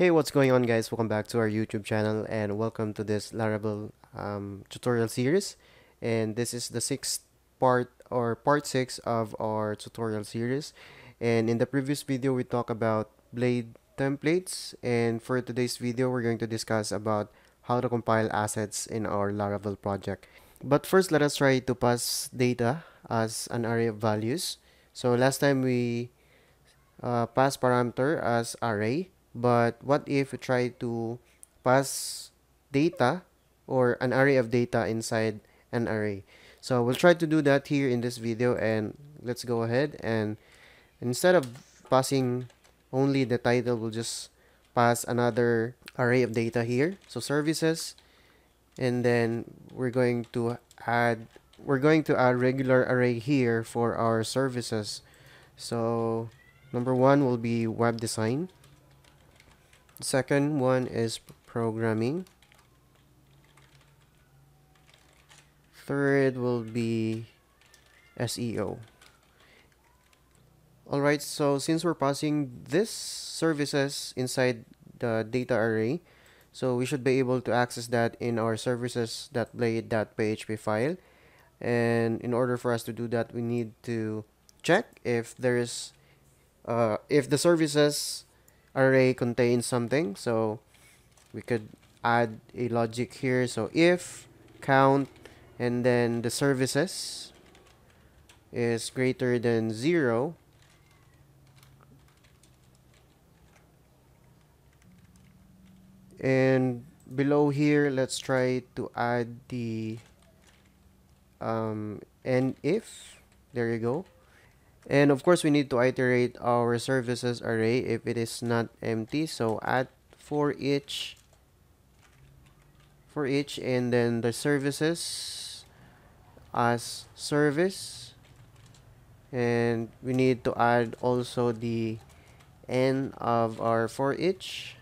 Hey, what's going on guys? Welcome back to our YouTube channel and welcome to this Laravel um, tutorial series. And this is the sixth part or part six of our tutorial series. And in the previous video, we talked about blade templates. And for today's video, we're going to discuss about how to compile assets in our Laravel project. But first, let us try to pass data as an array of values. So last time we uh, pass parameter as array but what if we try to pass data or an array of data inside an array? So we'll try to do that here in this video and let's go ahead and instead of passing only the title, we'll just pass another array of data here. So services and then we're going to add we're going to add regular array here for our services. So number one will be web design second one is programming. Third will be SEO alright so since we're passing this services inside the data array so we should be able to access that in our services.blade.php file. And in order for us to do that we need to check if there is uh, if the services array contains something so we could add a logic here. So if count and then the services is greater than 0 and below here let's try to add the um, and if there you go and of course, we need to iterate our services array if it is not empty. So add for each for each and then the services as service and we need to add also the end of our for each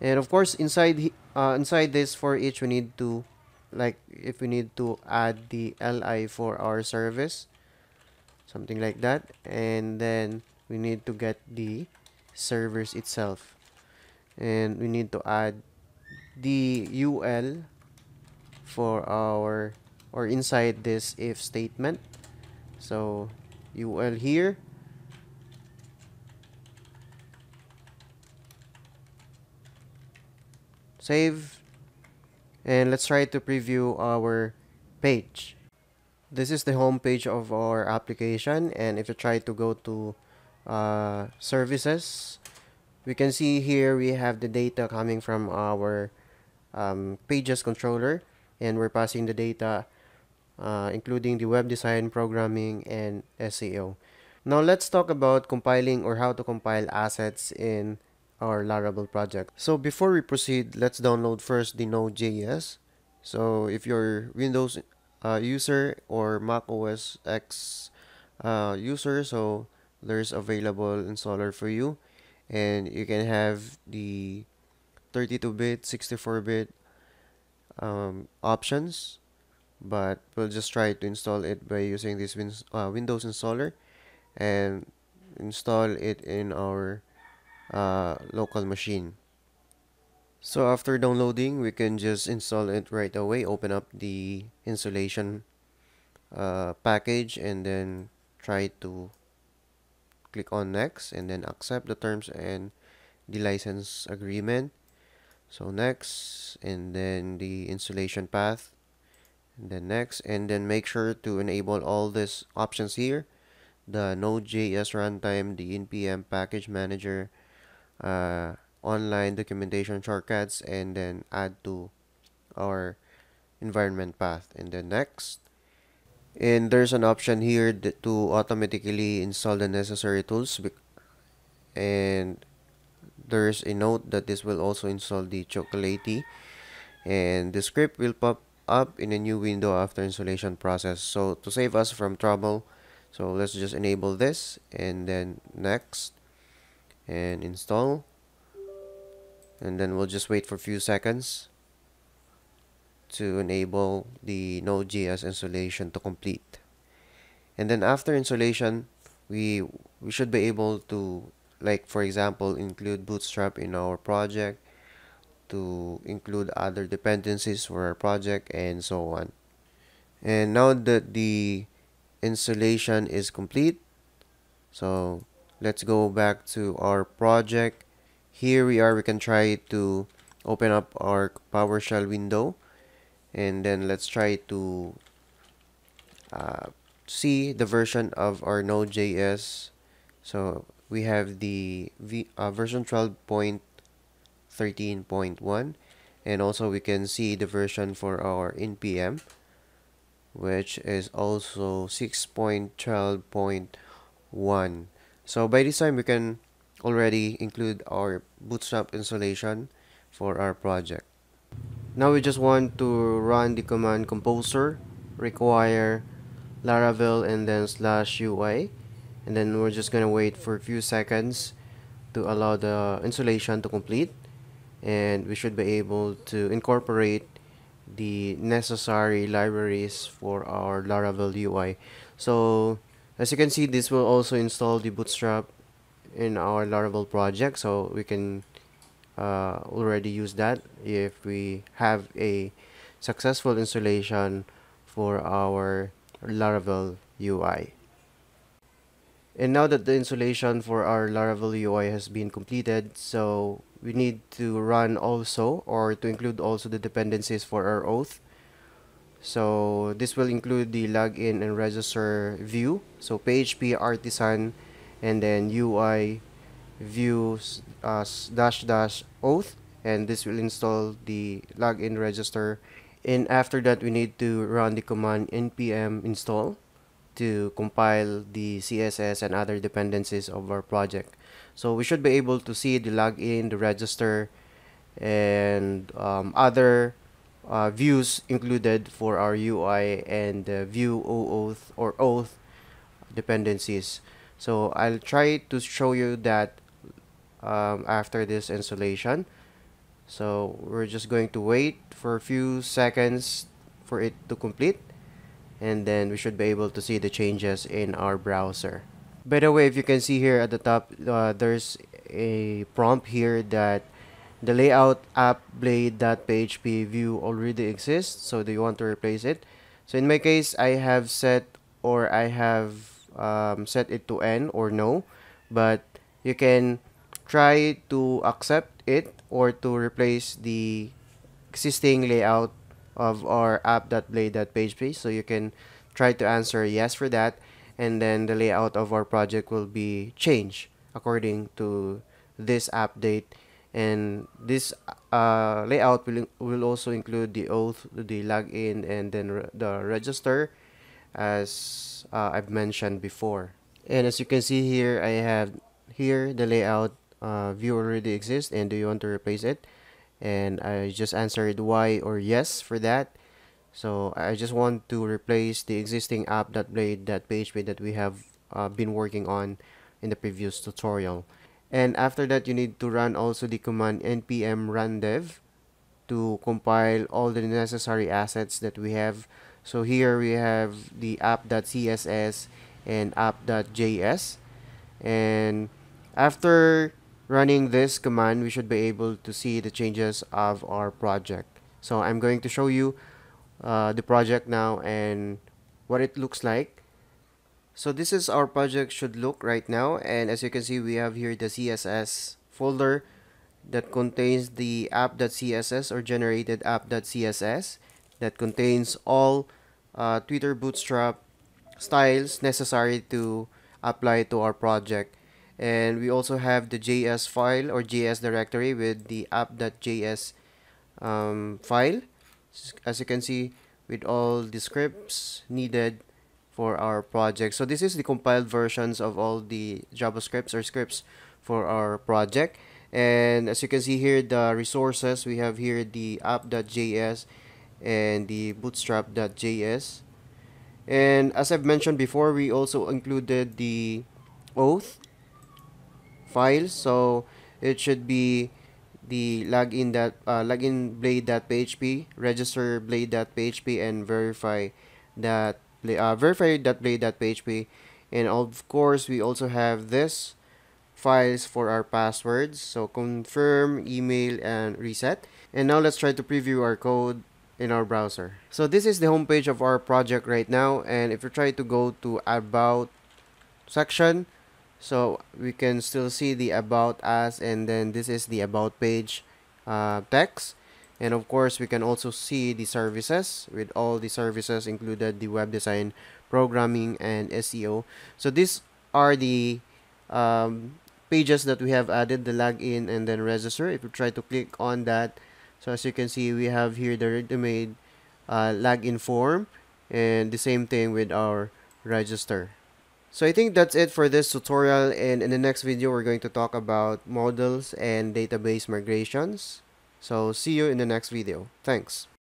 and of course inside uh, inside this for each we need to like if we need to add the li for our service something like that. And then we need to get the servers itself. And we need to add the ul for our or inside this if statement. So ul here. Save. And let's try to preview our page this is the home page of our application and if you try to go to uh, services we can see here we have the data coming from our um, pages controller and we're passing the data uh, including the web design programming and SEO now let's talk about compiling or how to compile assets in our Laravel project. So before we proceed let's download first the node.js so if your Windows uh, user or Mac OS X uh, user. So there's available installer for you. And you can have the 32-bit 64-bit um, options. But we'll just try to install it by using this win uh, Windows installer and install it in our uh, local machine so after downloading, we can just install it right away. Open up the installation uh, package and then try to click on next and then accept the terms and the license agreement. So next and then the installation path and then next and then make sure to enable all these options here the Node.js runtime, the npm package manager, uh, online documentation shortcuts and then add to our environment path and then next. And there's an option here to automatically install the necessary tools and there's a note that this will also install the chocolatey and the script will pop up in a new window after installation process. So to save us from trouble so let's just enable this and then next and install and then we'll just wait for a few seconds to enable the Node.js installation to complete. And then after installation, we we should be able to like for example include bootstrap in our project to include other dependencies for our project and so on and now that the installation is complete so let's go back to our project here we are we can try to open up our PowerShell window and then let's try to uh, see the version of our Node.js so we have the v, uh, version 12.13.1 and also we can see the version for our npm which is also 6.12.1 so by this time we can already include our bootstrap installation for our project. Now we just want to run the command composer require laravel and then slash ui and then we're just gonna wait for a few seconds to allow the installation to complete. And we should be able to incorporate the necessary libraries for our Laravel UI so as you can see this will also install the bootstrap in our Laravel project so we can uh, already use that if we have a successful installation for our Laravel UI and now that the installation for our Laravel UI has been completed, so we need to run also or to include also the dependencies for our auth. So this will include the login and register view. So PHP artisan and then UI views uh, dash dash auth and this will install the login register and after that we need to run the command npm install to compile the CSS and other dependencies of our project. So we should be able to see the login, the register, and um, other uh, views included for our UI and uh, view OAuth or auth dependencies. So I'll try to show you that um, after this installation. So we're just going to wait for a few seconds for it to complete and then we should be able to see the changes in our browser. By the way, if you can see here at the top, uh, there's a prompt here that the layout app blade.php view already exists. So do you want to replace it? So in my case, I have set or I have um, set it to n or no, but you can try to accept it or to replace the existing layout of our app.blade.php so you can try to answer yes for that and then the layout of our project will be changed according to this update. And this uh, layout will, will also include the oauth the login and then re the register as uh, I've mentioned before. And as you can see here I have here the layout uh, view already exists and do you want to replace it? And I just answered Y or yes for that. So I just want to replace the existing app.blade.php page that we have uh, been working on in the previous tutorial. And after that you need to run also the command npm run dev to compile all the necessary assets that we have so here we have the app.css and app.js and after running this command we should be able to see the changes of our project. So I'm going to show you uh, the project now and what it looks like. So this is our project should look right now. And as you can see we have here the CSS folder that contains the app.css or generated app.css that contains all uh, Twitter Bootstrap styles necessary to apply to our project. And we also have the JS file or JS directory with the app.js um, file. As you can see with all the scripts needed for our project. So this is the compiled versions of all the javascripts or scripts for our project. And as you can see here the resources we have here the app.js and the bootstrap.js and as I've mentioned before we also included the auth files so it should be the login that uh, login blade.php register blade.php and verify that uh, verify.blade.php and of course we also have this files for our passwords. So confirm, email, and reset. And now let's try to preview our code in our browser. So this is the homepage of our project right now. And if you try to go to about section, so we can still see the about us and then this is the about page uh, text and of course we can also see the services with all the services included the web design programming and SEO so these are the um, pages that we have added the login and then register if you try to click on that so as you can see we have here the ready-made uh, login form and the same thing with our register so I think that's it for this tutorial and in the next video we're going to talk about models and database migrations. So see you in the next video. Thanks.